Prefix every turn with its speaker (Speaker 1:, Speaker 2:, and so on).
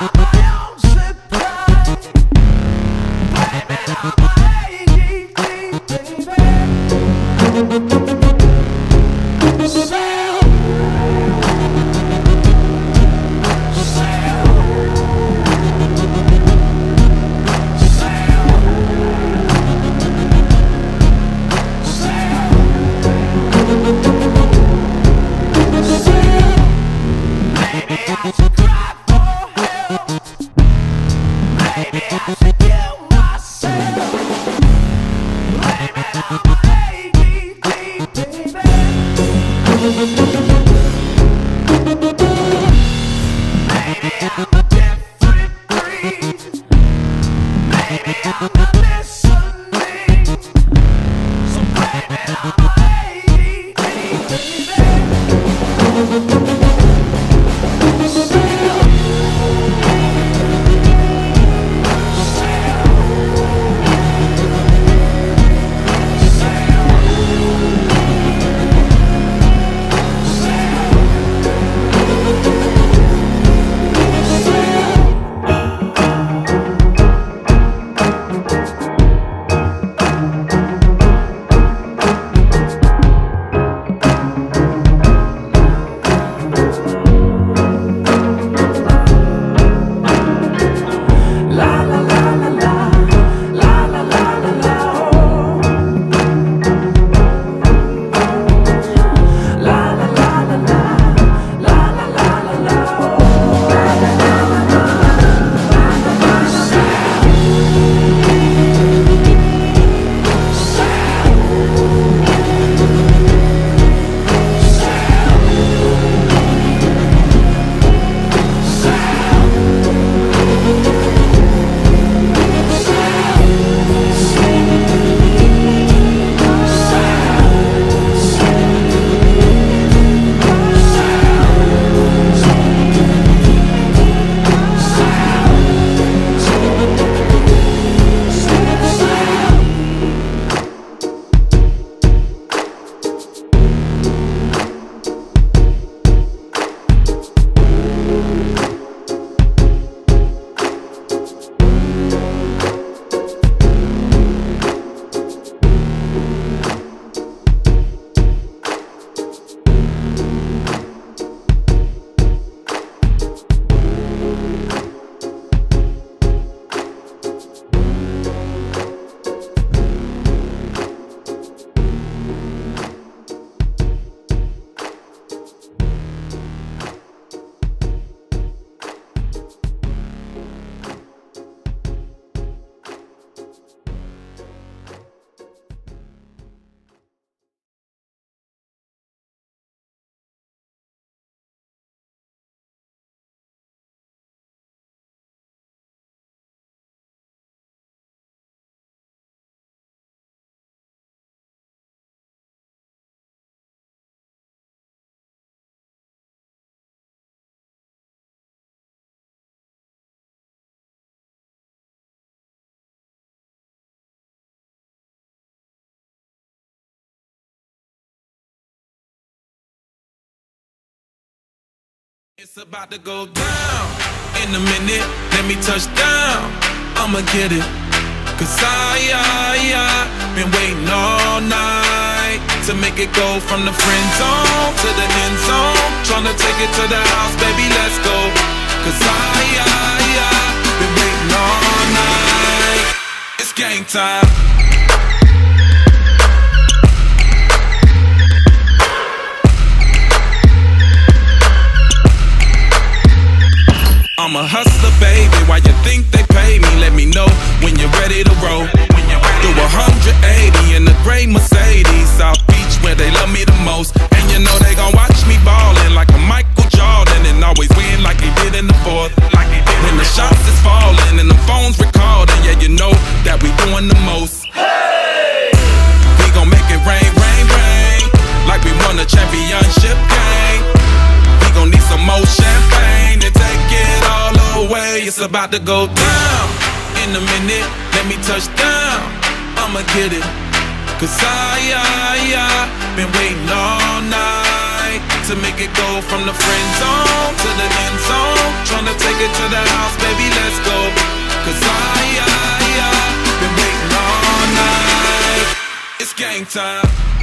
Speaker 1: Yeah. Baby, don't It's about to go down in a minute. Let me touch down. I'ma get it. Cause I, I, I been waiting all night to make it go from the friend zone to the end zone. Tryna take it to the house, baby, let's go. Cause I, I, I been waiting all night. It's game time. I'm a hustler, baby. Why you think they pay me? Let me know when you're ready to roll. Do 180 in the gray Mercedes, about to go down in a minute. Let me touch down. I'ma get it. Cause I, I, I been waiting all night to make it go from the friend zone to the end zone. Tryna take it to the house, baby, let's go. Cause I, I, I been waiting all night. It's game time.